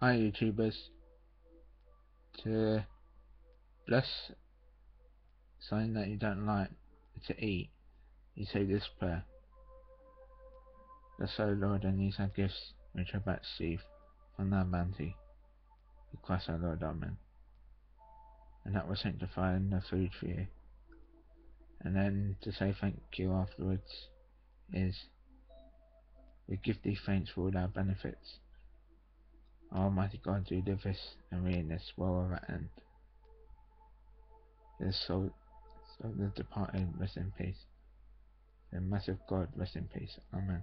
Hi YouTubers. To bless something that you don't like to eat, you say this prayer. Bless, O Lord, and use our gifts which are about receive from thy bounty. Through Christ our Lord, Amen. And that will sanctify the food for you. And then to say thank you afterwards is we give thee thanks for all our benefits Almighty God, do us and reign us well of our end. The soul, so the departed rest in peace. The massive God rest in peace. Amen.